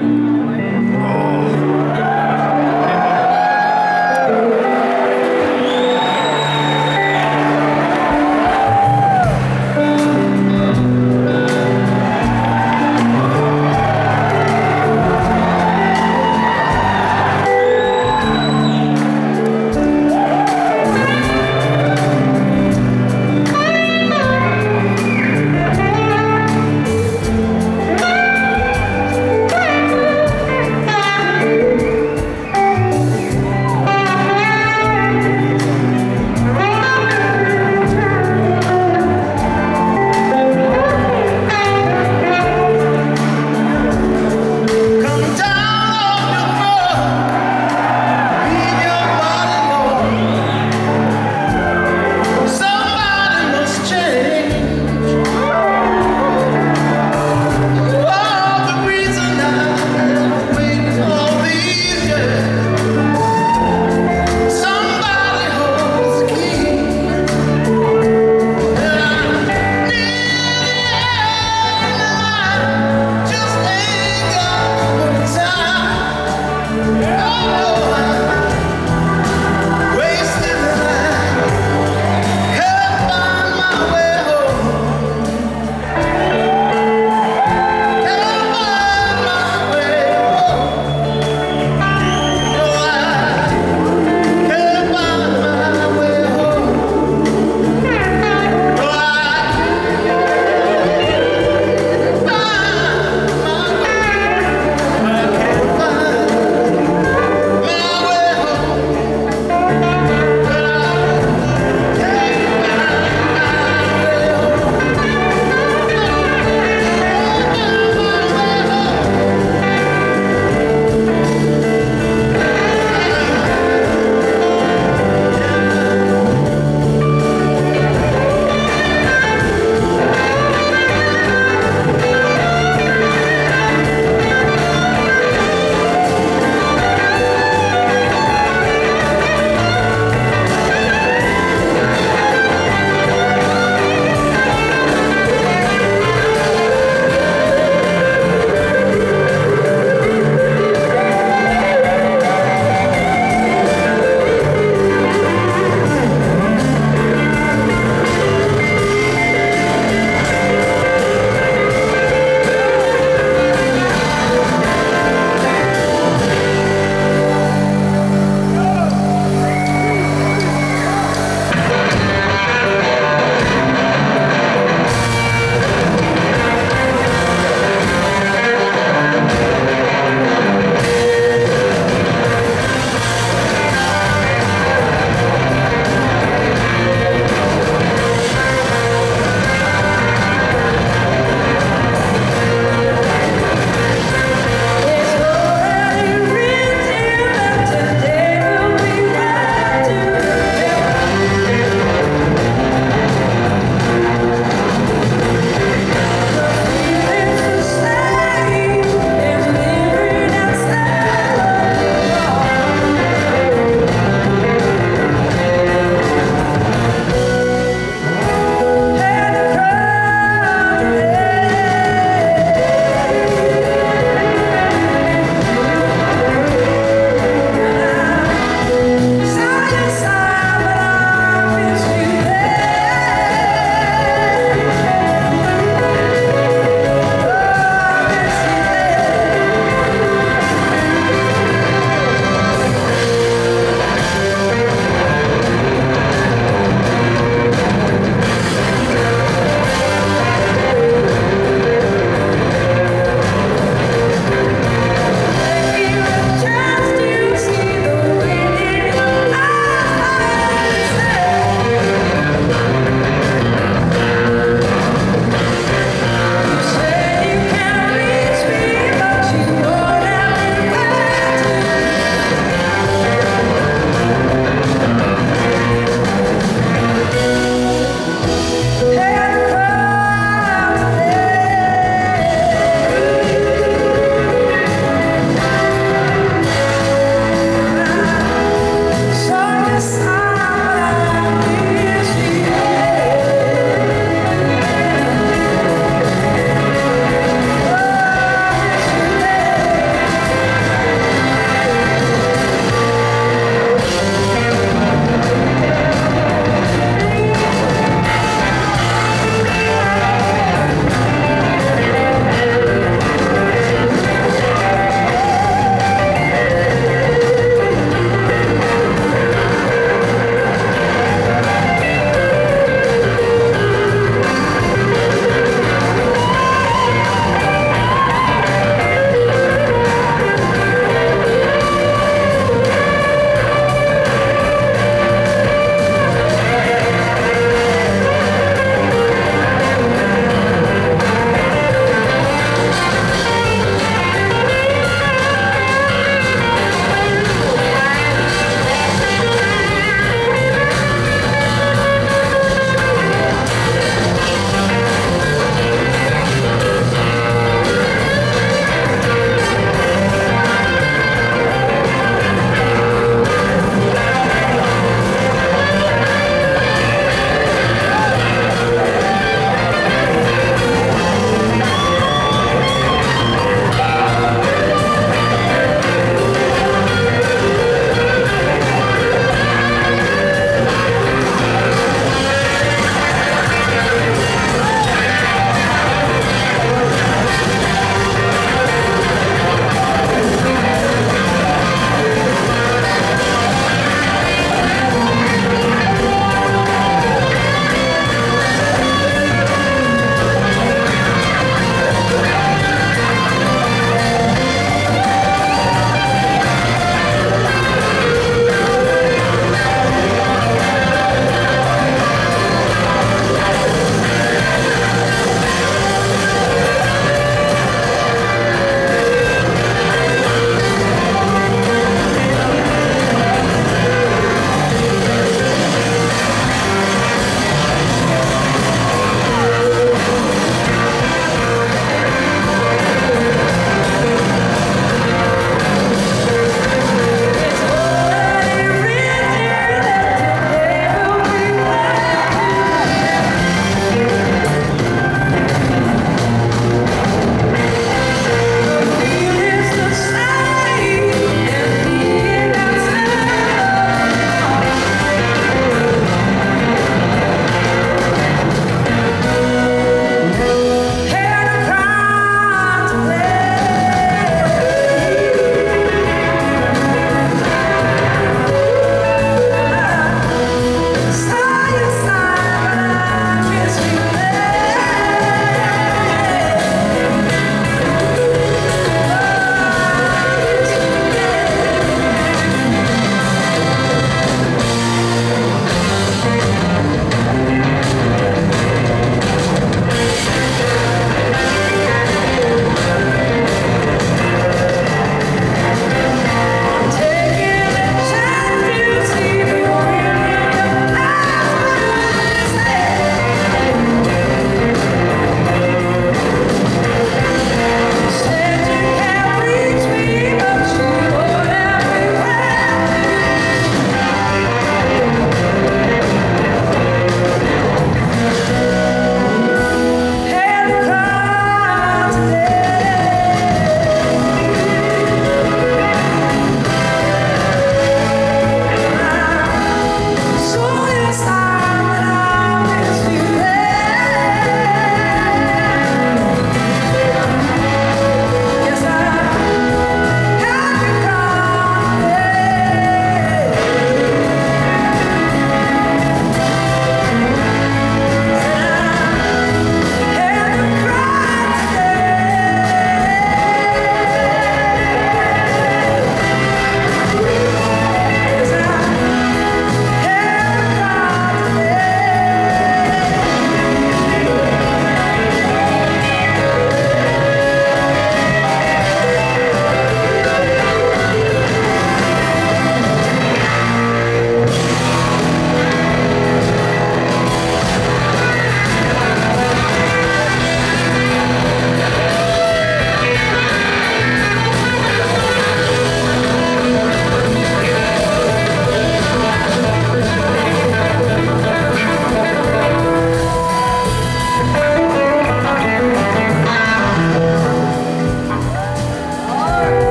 Amen.